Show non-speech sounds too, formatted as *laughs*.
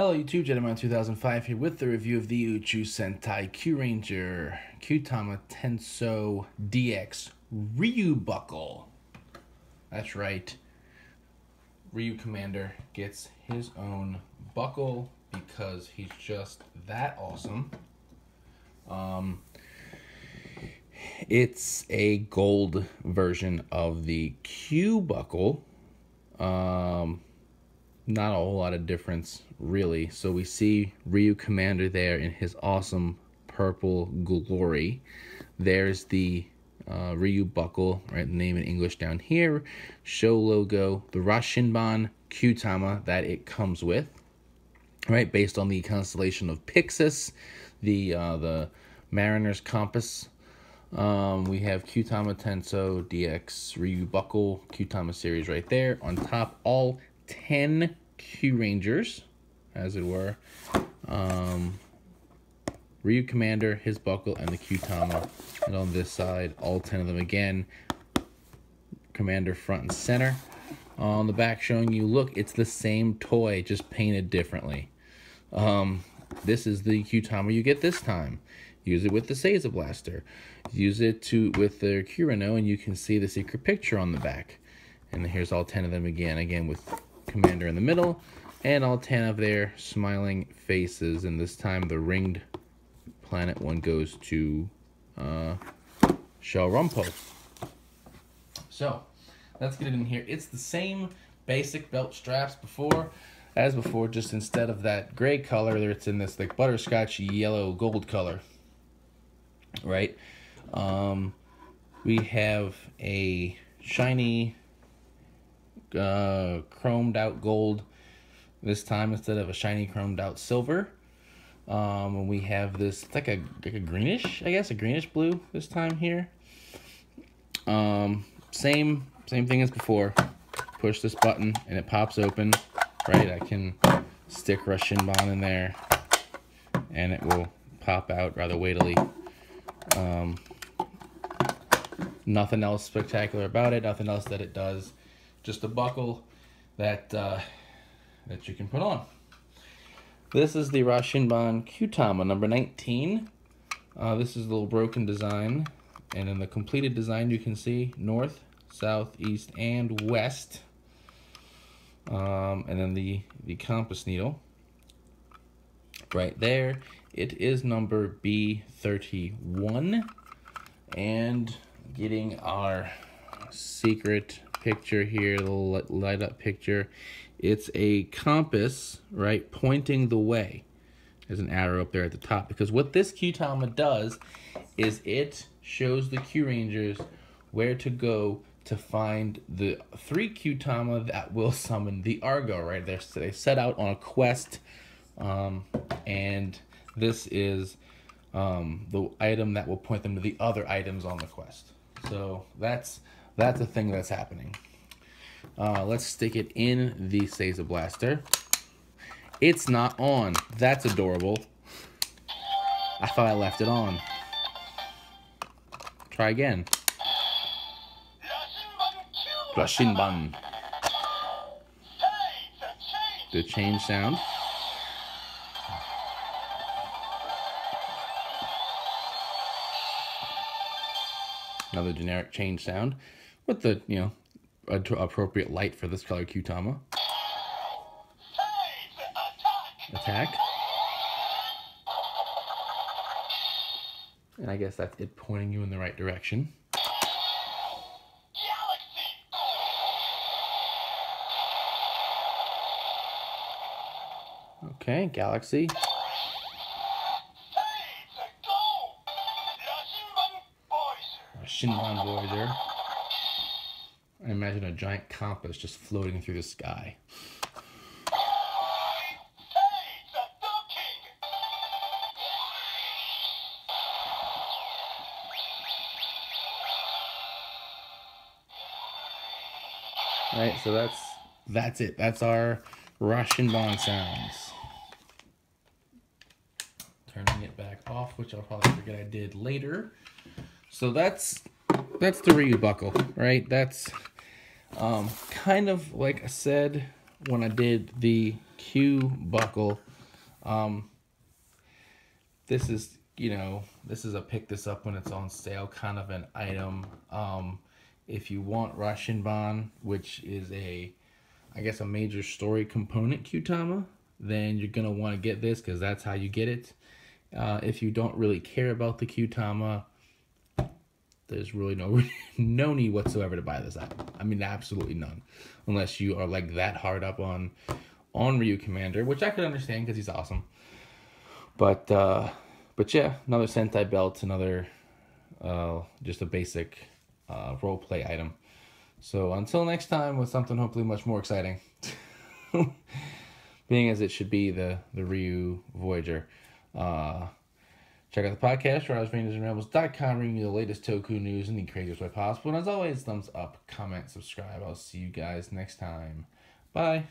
Hello YouTube, Jedimon 2005 here with the review of the Uchu Sentai Kyuranger Kyutama Tenso DX Ryu Buckle. That's right, Ryu Commander gets his own buckle because he's just that awesome. Um, it's a gold version of the Q buckle. Um, not a whole lot of difference really. So we see Ryu Commander there in his awesome purple glory. There's the uh, Ryu buckle, right? The name in English down here. Show logo, the Rashinban Kyutama that it comes with, right? Based on the constellation of Pyxis, the uh, the Mariner's Compass. Um, we have Kyutama Tenso DX Ryu buckle Kyutama series right there. On top, all 10 Kyurangers, as it were. Um, Ryu Commander, his buckle, and the Kyutama. And on this side, all 10 of them again. Commander front and center. On the back showing you, look, it's the same toy, just painted differently. Um, this is the Kyutama you get this time. Use it with the Seiza Blaster. Use it to with the Kurano, and you can see the secret picture on the back. And here's all 10 of them again, again with Commander in the middle, and all 10 of their smiling faces. And this time the ringed planet one goes to uh, Shou Ronpo. So, let's get it in here. It's the same basic belt straps before, as before, just instead of that gray color, it's in this like butterscotch yellow gold color, right? Um, we have a shiny uh, chromed out gold this time instead of a shiny chromed out silver. Um, we have this, it's like a, like a greenish, I guess, a greenish blue this time here. Um, same, same thing as before. Push this button and it pops open, right? I can stick Rashinban in there and it will pop out rather weightily. Um, nothing else spectacular about it, nothing else that it does. Just a buckle that, uh, that you can put on. This is the Rashinban Kyutama number 19. Uh, this is a little broken design. And in the completed design, you can see north, south, east, and west. Um, and then the, the compass needle right there. It is number B31. And getting our secret picture here, the light up picture. It's a compass, right, pointing the way. There's an arrow up there at the top. Because what this Kyutama does is it shows the Kyurangers where to go to find the three Kyutama that will summon the Argo, right? They're, they set out on a quest, um, and this is um, the item that will point them to the other items on the quest. So that's that's a thing that's happening. Uh, let's stick it in the Seiza Blaster. It's not on. That's adorable. I thought I left it on. Try again. Rashinban. The change sound. Another generic change sound with the, you know, appropriate light for this color Kyutama. Attack. And I guess that's it pointing you in the right direction. Okay, Galaxy. Shinban Voyager. I imagine a giant compass just floating through the sky. Right, so that's that's it. That's our Rashinban sounds. Turning it back off, which I'll probably forget I did later. So that's that's the Ryu buckle, right? That's um, kind of like I said when I did the Q buckle Um, this is you know this is a pick this up when it's on sale kind of an item. Um, if you want Rashinban, which is a I guess a major story component Kyutama, then you're gonna want to get this because that's how you get it. Uh, if you don't really care about the Kyutama, there's really no *laughs* no need whatsoever to buy this app. I mean, absolutely none, unless you are like that hard up on on Ryu Commander, which I could understand because he's awesome. But uh, but yeah, another Sentai belt, another uh, just a basic uh, role play item. So until next time with something hopefully much more exciting. *laughs* Being as it should be the the Ryu Voyager. Uh, Check out the podcast, RidersRangersAndRambles.com, bringing you the latest Toku news in the craziest way possible. And as always, thumbs up, comment, subscribe. I'll see you guys next time. Bye.